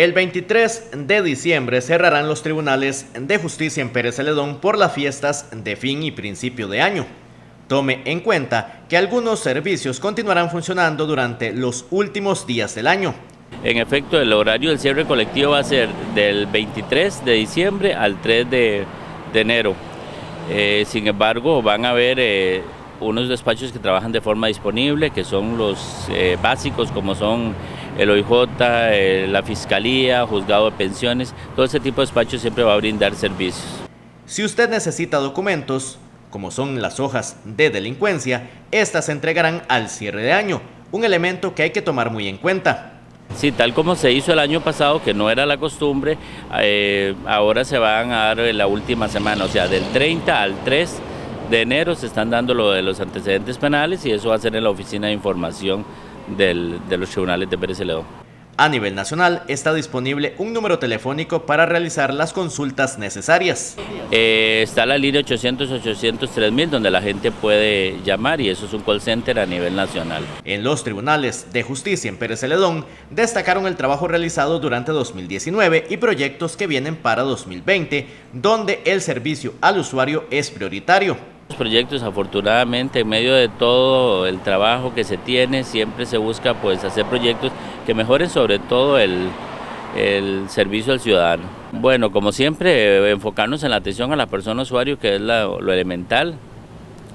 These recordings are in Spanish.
El 23 de diciembre cerrarán los tribunales de justicia en Pérez Celedón por las fiestas de fin y principio de año. Tome en cuenta que algunos servicios continuarán funcionando durante los últimos días del año. En efecto, el horario del cierre colectivo va a ser del 23 de diciembre al 3 de, enero. Eh, sin embargo, van a haber eh, unos despachos que trabajan de forma disponible, que son los eh, básicos como son el OIJ, la Fiscalía, Juzgado de Pensiones, todo ese tipo de despachos siempre va a brindar servicios. Si usted necesita documentos, como son las hojas de delincuencia, estas se entregarán al cierre de año, un elemento que hay que tomar muy en cuenta. Sí, tal como se hizo el año pasado, que no era la costumbre, eh, ahora se van a dar la última semana, o sea, del 30 al 3 de enero se están dando lo de los antecedentes penales y eso va a ser en la oficina de información de los tribunales de Pérez Celedón. A nivel nacional está disponible un número telefónico para realizar las consultas necesarias. Eh, está la línea 800-803 donde la gente puede llamar y eso es un call center a nivel nacional. En los tribunales de justicia en Pérez Celedón destacaron el trabajo realizado durante 2019 y proyectos que vienen para 2020, donde el servicio al usuario es prioritario proyectos afortunadamente en medio de todo el trabajo que se tiene siempre se busca pues hacer proyectos que mejoren sobre todo el, servicio al ciudadano. Bueno, como siempre, enfocarnos en la atención a la persona usuario, que es lo elemental,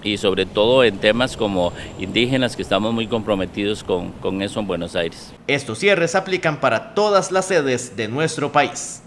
y sobre todo en temas como indígenas, que estamos muy comprometidos con, con eso en Buenos Aires. Estos cierres aplican para todas las sedes de nuestro país.